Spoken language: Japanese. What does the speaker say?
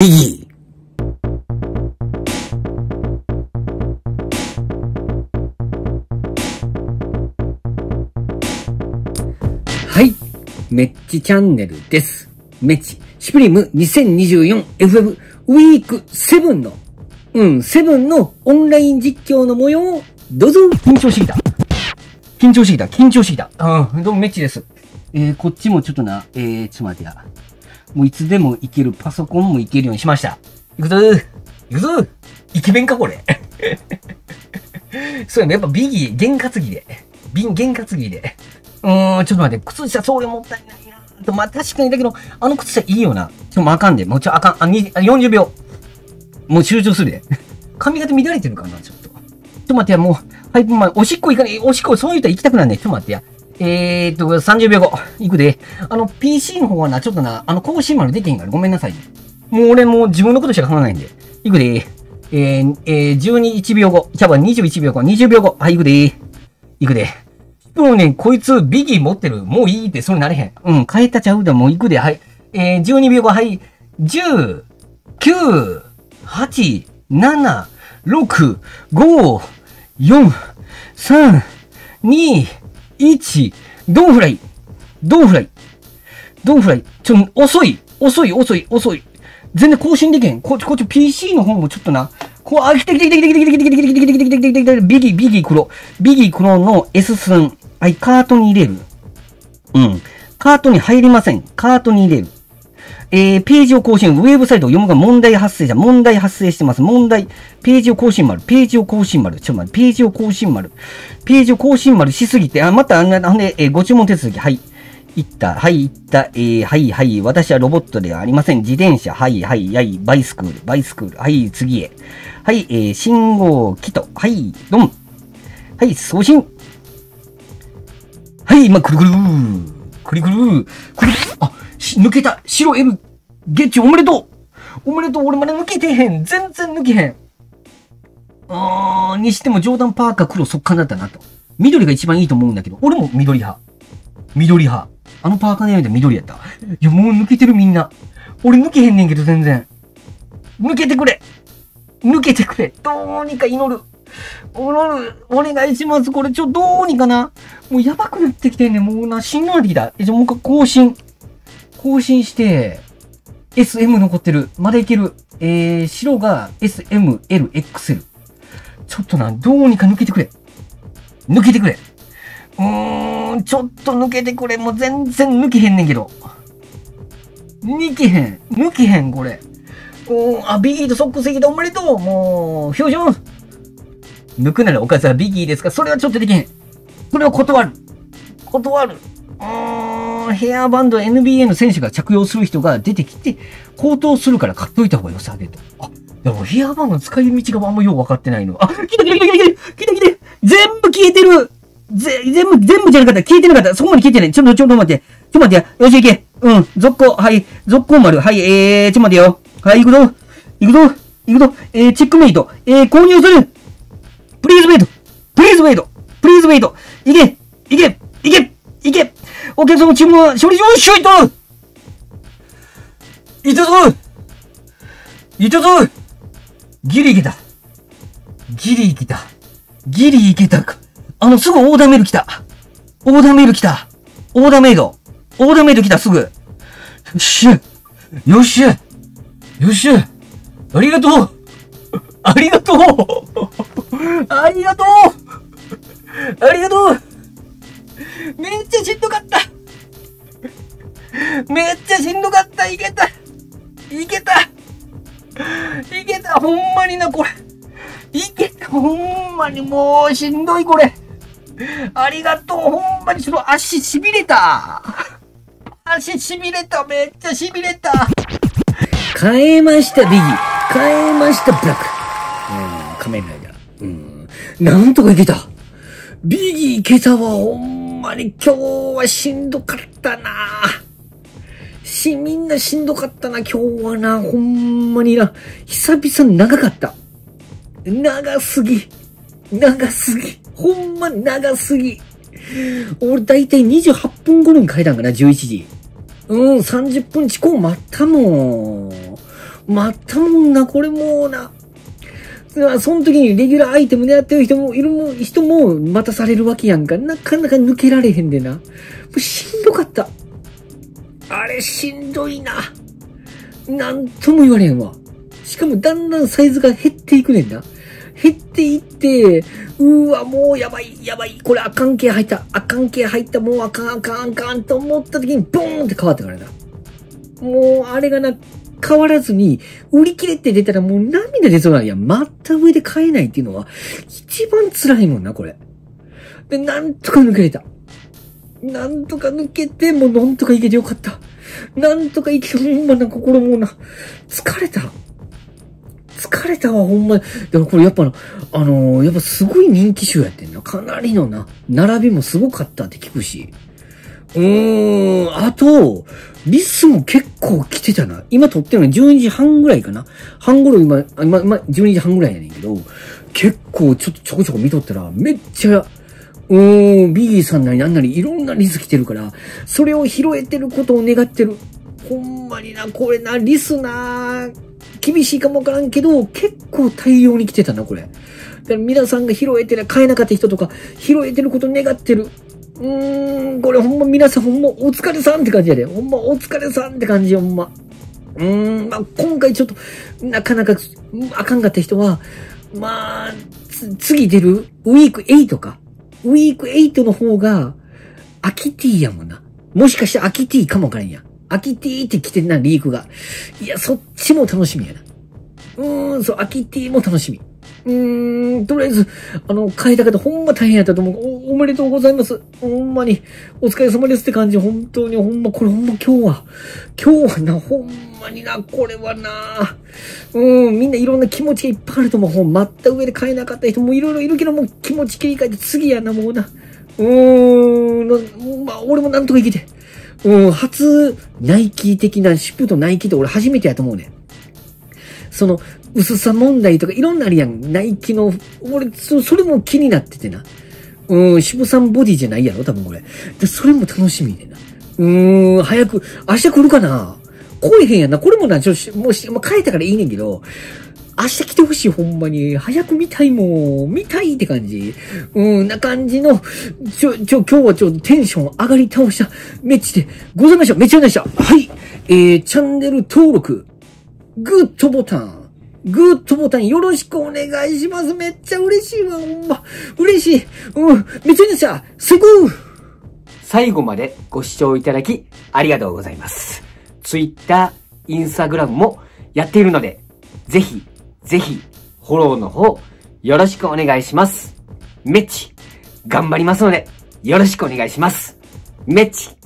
ビギはい。メッチチャンネルです。メッチ、シプリーム 2024FF ウィーク7の、うん、7のオンライン実況の模様を、どうぞ緊張してきた。緊張してきた、緊張してきた。うん、どうもメッチです。えー、こっちもちょっとな、えー、ちょっと待ってや。もういつでもいける、パソコンもいけるようにしました。いくぞーいくぞーイケメンかこれ。そうやね、やっぱビギー、験担ぎで。ビン、験担ぎで。うーん、ちょっと待って、靴下送料もったいないなと、まあ確かにだけど、あの靴下いいよな。ちょ、もうあかんで。もうちょ、あかん。あ、にあ40秒。もう集中するで。髪型乱れてるかな、ちょっと。ちょっと待ってや、もう、はい、まあ、おしっこ行かねえ、おしっこ、そういう人は行きたくなんねちょっと待ってや。えーっと、30秒後、行くで。あの、PC の方はな、ちょっとな、あの、更新丸できへんからごめんなさい。もう俺も自分のことしか考えないんで。行くで。えー、えー、12、1秒後。キャバ21秒後、20秒後。はい、行くで。行くで。でもね、こいつ、ビギー持ってる。もういいって、それなれへん。うん、変えたちゃうだ。もう行くで。はい。えー、12秒後、はい。10、9、8、7、6、5、4、3、2、一、ドンフライ。ドンフライ。ドンフライ。ちょ、遅い。遅い、遅い、遅い。全然更新できへん。こっち、こっち PC の方もちょっとな。こう、あ、来て来て来て来て来て来て来て来て来て来て来て来て来て来てビギ、ビギ黒。ビギ黒の S 寸。はい、カートに入れる。うん。カートに入りません。カートに入れる。えー、ページを更新。ウェブサイトを読むが問題発生じゃ。問題発生してます。問題。ページを更新丸。ページを更新丸。ちょっと待って。ページを更新丸。ページを更新丸しすぎて、あ、また、あんな、んで、えーご注文手続き。はい。行った。はい、行った。えー、はい、はい。私はロボットではありません。自転車。はい、はい、はい。バイスクール。バイスクール。はい、次へ。はい、えー、信号機と。はい、ドン。はい、送信。はい、今、くるくるー。くりくるー。くりあ、抜けた。白 L。ゲッチおめでとう。おめでとう。俺まだ抜けてへん。全然抜けへん。あー、にしてもジョーダンパーカー黒速乾だったなと。緑が一番いいと思うんだけど、俺も緑派。緑派。あのパーカーのやめて緑やった。いや、もう抜けてるみんな。俺抜けへんねんけど全然。抜けてくれ抜けてくれどうにか祈る。祈る。お願いします。これちょ、どうにかな。もうやばくなってきてんねん。もうな、しんどなってきた。じゃもう一回更新。更新して、SM 残ってる。まだいける。えー、白が SM、L、XL。ちょっとな、どうにか抜けてくれ。抜けてくれ。うーん、ちょっと抜けてくれ。もう全然抜けへんねんけど。抜けへん。抜けへん、これ。うーん、あ、ビギーとソックスできたおめでとう。もう、表情。抜くならおかずはビギーですかそれはちょっとできへん。それを断る。断る。うーん、ヘアバンド NBA の選手が着用する人が出てきて、高騰するから買っといた方が良さげと。あ、でもヘアバンドの使い道があんまよう分かってないの。あ、来た来た来た来た来た来た全部消えてるぜ、全部、全部じゃなかった。消えてなかった。そこまで消えてない。ちょっと、ちょっと待って。ちょっと待って。よし、行け。うん。続行。はい。続行丸。はい。えー、ちょっと待ってよ。はい、行くぞ。行くぞ。行くぞ。えー、チェックメイト。えー、購入する。 Please wait。Please wait。Please wait。行け。お客様注文は処理上しょいと。いたぞ。いたぞ。ギリいけた。ギリいけた。ギリいけたか。あの、すぐオーダーメイド来た。オーダーメイド来た。オーダーメイド。オーダーメイド来た、すぐ。よっしゃ。よっしゃ。よっしゃ。ありがとう。ありがとう。ありがとう。ありがとう。めっちゃしんどかった。めっちゃしんどかった。いけた。いけた。いけた。ほんまにな、これ。いけた。ほんまにもうしんどい、これ。ありがとう。ほんまにその足しびれた。足しびれた。めっちゃしびれた。変えました、ビギ。変えました、ブラック。うん、仮面ライダー。うん。なんとかいけた。ビギーいけたわ。ほんまに今日はしんどかったなぁ。し、みんなしんどかったな、今日はな。ほんまにな。久々長かった。長すぎ。長すぎ。ほんま長すぎ。俺だいたい28分頃に帰ったんかな、11時。うん、30分遅刻待ったもん。またもんな、これもうな。その時にレギュラーアイテム狙ってる人も、いる人も待たされるわけやんか。なかなか抜けられへんでな。もうしんどかった。あれしんどいな。なんとも言われんわ。しかもだんだんサイズが減っていくねんな。減っていって、うわ、もうやばい、やばい、これあかん系入った、あかん系入った、もうあかん、あかん、あかんと思った時にボーンって変わったからな。もう、あれがな、変わらずに、売り切れって出たらもう涙出そうなんや。また上で買えないっていうのは、一番辛いもんな、これ。で、なんとか抜けれた。なんとか抜けて、もうなんとかいけてよかった。なんとかいけて、ほんまな、心もな、疲れた。疲れたわ、ほんまに。でもこれやっぱ、あのー、やっぱすごい人気集やってんな。かなりのな、並びもすごかったって聞くし。うーん、あと、リスも結構来てたな。今撮ってるの12時半ぐらいかな。半頃今、今、今、12時半ぐらいやねんけど、結構ちょっとちょこちょこ見とったら、めっちゃ、うーん、ビギーさんなりなんなりいろんなリス来てるから、それを拾えてることを願ってる。ほんまにな、これな、リスな、厳しいかもわからんけど、結構大量に来てたな、これ。だから皆さんが拾えてる、買えなかった人とか、拾えてること願ってる。うーん、これほんま皆さんほんまお疲れさんって感じやで。ほんまお疲れさんって感じほんま。うーん、まあ、今回ちょっと、なかなかあかんかった人は、まあ、次出るウィーク8か。ウィーク8の方が、アキティやもんな。もしかしてアキティかもわからんや。アキティって来てんな、リークが。いや、そっちも楽しみやな。うーん、そう、アキティも楽しみ。うーん、とりあえず、あの、変えた方ほんま大変やったと思う。お、めでとうございます。ほんまに、お疲れ様ですって感じ。本当にほんま、これほんま今日は、今日はな、ほんまにな、これはな、うん、みんないろんな気持ちがいっぱいあると思う。ほん、待った上で買えなかった人もいろいろいるけどもう、気持ち切り替えて次やな、もうな。うーん、まあ、俺もなんとか生きて。うん、初、ナイキ的な、シップとナイキって俺初めてやと思うね。その、薄さ問題とかいろんなあるやん。ナイキの、俺、それも気になっててな。うん、渋さんボディじゃないやろ？多分これ。で、それも楽しみでな。うーん、早く、明日来るかな？来えへんやな。これもな、ちょ、もう、もう帰ったからいいねんけど、明日来てほしい、ほんまに。早く見たいもん。見たいって感じ。うん、な感じの、ちょ、ちょ、今日はちょっとテンション上がり倒した。めっちで、ございました。めっちゃでした。はい。えー、チャンネル登録、グッドボタン、グッドボタンよろしくお願いします。めっちゃ嬉しいわ、ほんま。嬉しい。うん、めっちゃでした。すぐ最後までご視聴いただき、ありがとうございます。Twitter、Instagram もやっているので、ぜひぜひ、フォローの方、よろしくお願いします。めっち、頑張りますので、よろしくお願いします。めっち。